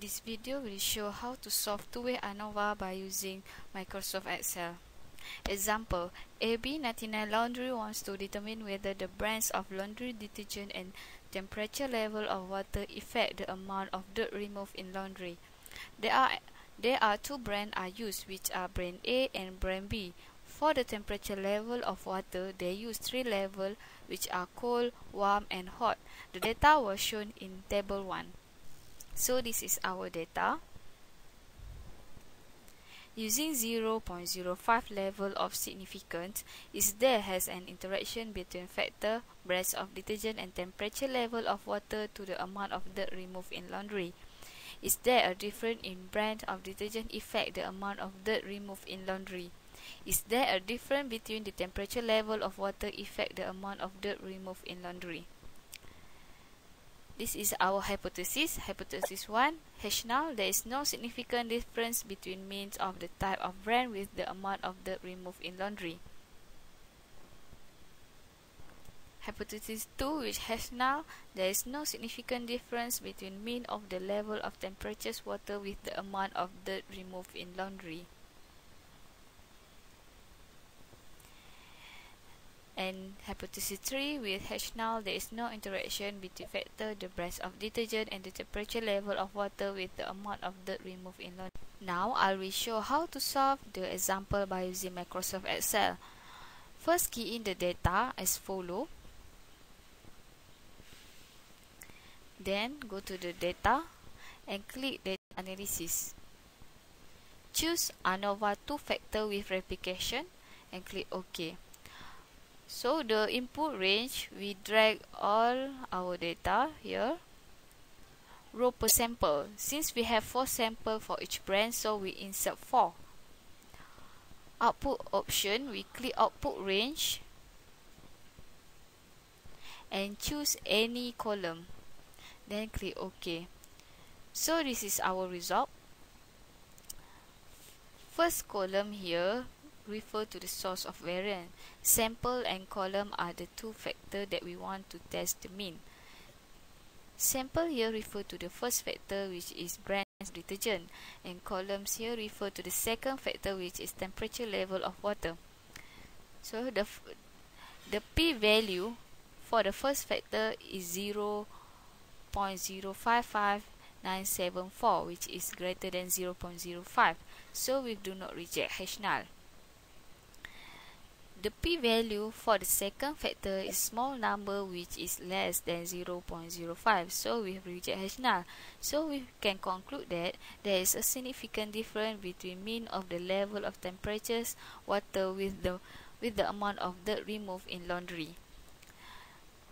This video will show how to solve two-way ANOVA by using Microsoft Excel. Example, AB99 Laundry wants to determine whether the brands of laundry detergent and temperature level of water affect the amount of dirt removed in laundry. There are there are two brands are used which are brand A and brand B. For the temperature level of water, they use three levels which are cold, warm and hot. The data was shown in table 1. So this is our data. Using 0.05 level of significance, is there has an interaction between factor, breadth of detergent and temperature level of water to the amount of dirt removed in laundry. Is there a difference in brand of detergent affect the amount of dirt removed in laundry? Is there a difference between the temperature level of water affect the amount of dirt removed in laundry? This is our hypothesis. Hypothesis 1. H null, there is no significant difference between means of the type of brand with the amount of dirt removed in laundry. Hypothesis 2, which has null, there is no significant difference between mean of the level of temperatures water with the amount of dirt removed in laundry. And hypothesis 3, with H null, there is no interaction between factor, the breadth of detergent, and the temperature level of water with the amount of dirt removed in laundry. Now, I will show how to solve the example by using Microsoft Excel. First, key in the data as follow. Then, go to the data and click data analysis. Choose ANOVA 2 factor with replication and click OK. So the input range, we drag all our data here. Row per sample. Since we have 4 samples for each brand, so we insert 4. Output option, we click output range. And choose any column. Then click OK. So this is our result. First column here, refer to the source of variance. Sample and column are the two factors that we want to test the mean. Sample here refer to the first factor which is brand detergent and columns here refer to the second factor which is temperature level of water. So the the p value for the first factor is 0 0.055974 which is greater than 0.05 so we do not reject H null. The p-value for the second factor is small number which is less than 0.05 so we reject H null. So we can conclude that there is a significant difference between mean of the level of temperatures water with the with the amount of dirt removed in laundry.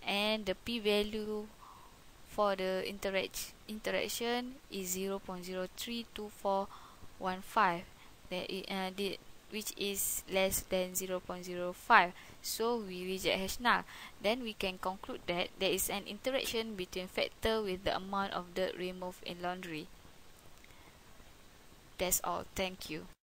And the p-value for the interact interaction is 0.032415 that it, uh, the which is less than 0.05 so we reject H null. Then we can conclude that there is an interaction between factor with the amount of dirt removed in laundry. That's all. Thank you